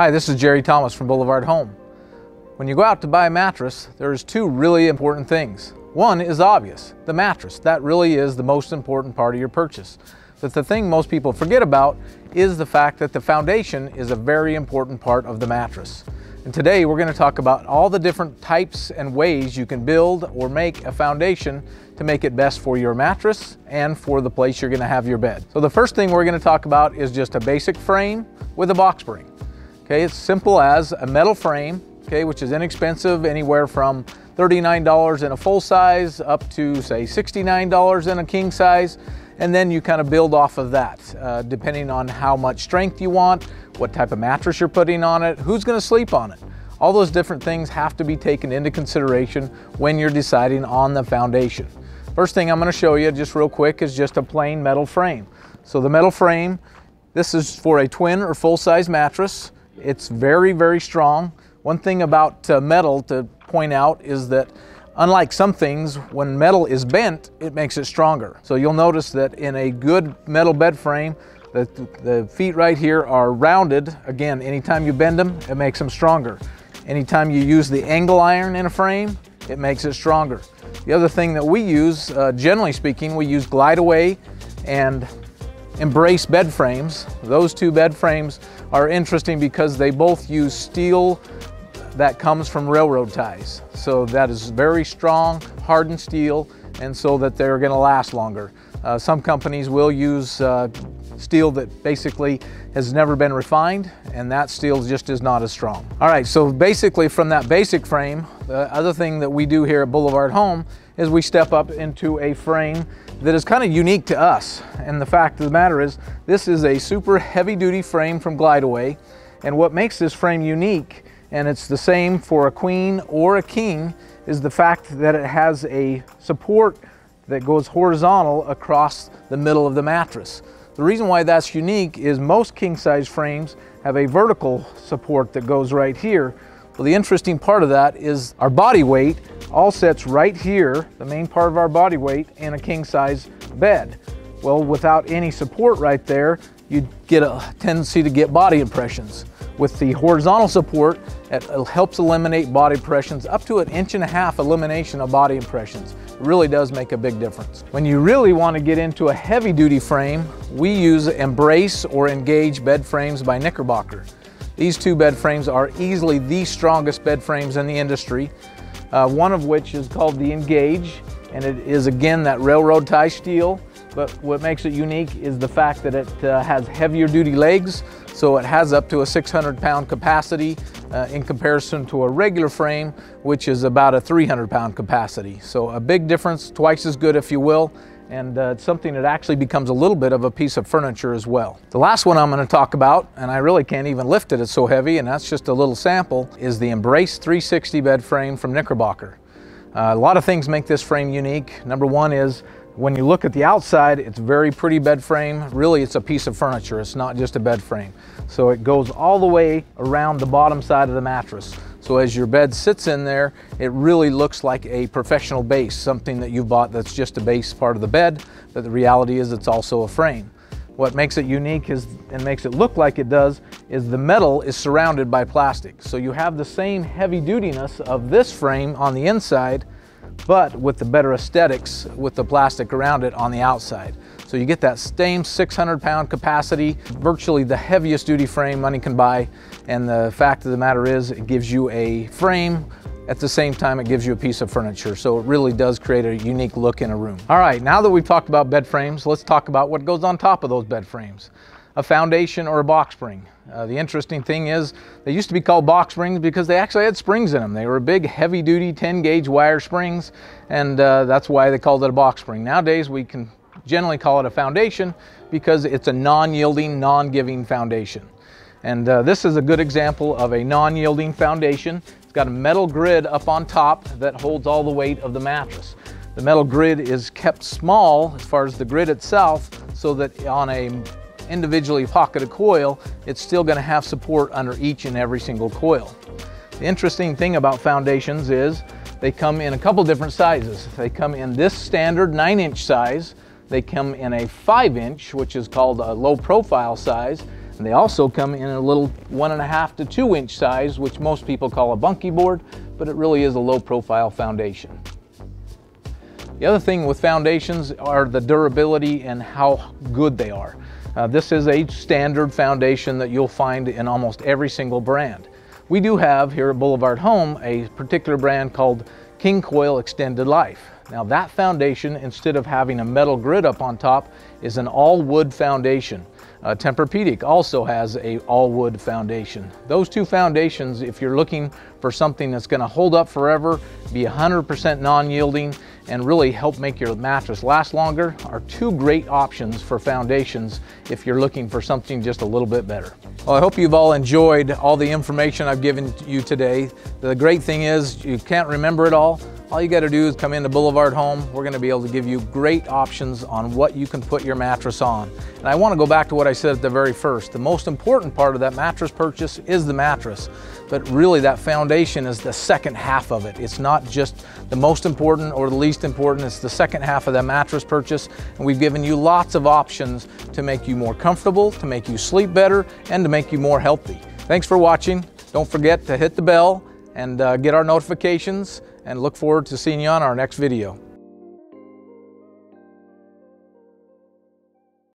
Hi, this is Jerry Thomas from Boulevard Home. When you go out to buy a mattress, there's two really important things. One is obvious, the mattress. That really is the most important part of your purchase. But the thing most people forget about is the fact that the foundation is a very important part of the mattress. And today we're going to talk about all the different types and ways you can build or make a foundation to make it best for your mattress and for the place you're going to have your bed. So the first thing we're going to talk about is just a basic frame with a box spring. Okay, it's simple as a metal frame, okay, which is inexpensive, anywhere from $39 in a full size up to say $69 in a king size. And then you kind of build off of that, uh, depending on how much strength you want, what type of mattress you're putting on it, who's gonna sleep on it. All those different things have to be taken into consideration when you're deciding on the foundation. First thing I'm gonna show you just real quick is just a plain metal frame. So the metal frame, this is for a twin or full-size mattress. It's very, very strong. One thing about uh, metal to point out is that unlike some things, when metal is bent, it makes it stronger. So you'll notice that in a good metal bed frame, the, the feet right here are rounded. Again, anytime you bend them, it makes them stronger. Anytime you use the angle iron in a frame, it makes it stronger. The other thing that we use, uh, generally speaking, we use Glideaway and embrace bed frames. Those two bed frames are interesting because they both use steel that comes from railroad ties. So that is very strong, hardened steel, and so that they're gonna last longer. Uh, some companies will use uh, steel that basically has never been refined, and that steel just is not as strong. All right, so basically from that basic frame, the other thing that we do here at Boulevard Home is we step up into a frame that is kind of unique to us. And the fact of the matter is, this is a super heavy duty frame from Glideaway. And what makes this frame unique, and it's the same for a queen or a king, is the fact that it has a support that goes horizontal across the middle of the mattress. The reason why that's unique is most king size frames have a vertical support that goes right here. Well, the interesting part of that is our body weight all sits right here, the main part of our body weight, in a king size bed. Well, without any support right there, you'd get a tendency to get body impressions. With the horizontal support, it helps eliminate body impressions up to an inch and a half elimination of body impressions. It really does make a big difference. When you really want to get into a heavy duty frame, we use Embrace or Engage bed frames by Knickerbocker. These two bed frames are easily the strongest bed frames in the industry uh, one of which is called the Engage, and it is again that railroad tie steel. But what makes it unique is the fact that it uh, has heavier duty legs, so it has up to a 600 pound capacity uh, in comparison to a regular frame, which is about a 300 pound capacity. So a big difference, twice as good if you will, and uh, it's something that actually becomes a little bit of a piece of furniture as well. The last one I'm going to talk about, and I really can't even lift it, it's so heavy, and that's just a little sample, is the Embrace 360 bed frame from Knickerbocker. Uh, a lot of things make this frame unique. Number one is when you look at the outside, it's very pretty bed frame. Really, it's a piece of furniture. It's not just a bed frame. So it goes all the way around the bottom side of the mattress. So as your bed sits in there, it really looks like a professional base, something that you bought that's just a base part of the bed, but the reality is it's also a frame. What makes it unique is, and makes it look like it does is the metal is surrounded by plastic. So you have the same heavy dutiness of this frame on the inside, but with the better aesthetics with the plastic around it on the outside. So you get that same 600 pound capacity, virtually the heaviest duty frame money can buy. And the fact of the matter is it gives you a frame at the same time, it gives you a piece of furniture. So it really does create a unique look in a room. All right, now that we've talked about bed frames, let's talk about what goes on top of those bed frames. A foundation or a box spring. Uh, the interesting thing is they used to be called box springs because they actually had springs in them. They were big heavy duty 10 gauge wire springs and uh, that's why they called it a box spring. Nowadays we can generally call it a foundation because it's a non-yielding, non-giving foundation. And uh, this is a good example of a non-yielding foundation. It's got a metal grid up on top that holds all the weight of the mattress. The metal grid is kept small as far as the grid itself so that on a individually pocketed coil, it's still gonna have support under each and every single coil. The interesting thing about foundations is they come in a couple different sizes. They come in this standard nine inch size, they come in a five inch, which is called a low profile size. And they also come in a little one and a half to two inch size, which most people call a bunkie board, but it really is a low profile foundation. The other thing with foundations are the durability and how good they are. Uh, this is a standard foundation that you'll find in almost every single brand. We do have here at Boulevard Home a particular brand called King Coil Extended Life. Now that foundation, instead of having a metal grid up on top, is an all wood foundation. Uh, Tempur-Pedic also has a all wood foundation. Those two foundations, if you're looking for something that's gonna hold up forever, be 100% non-yielding, and really help make your mattress last longer, are two great options for foundations if you're looking for something just a little bit better. Well, I hope you've all enjoyed all the information I've given you today. The great thing is you can't remember it all, all you got to do is come into Boulevard Home. We're going to be able to give you great options on what you can put your mattress on. And I want to go back to what I said at the very first. The most important part of that mattress purchase is the mattress, but really that foundation is the second half of it. It's not just the most important or the least important, it's the second half of that mattress purchase. And we've given you lots of options to make you more comfortable, to make you sleep better, and to make you more healthy. Thanks for watching. Don't forget to hit the bell and uh, get our notifications and look forward to seeing you on our next video.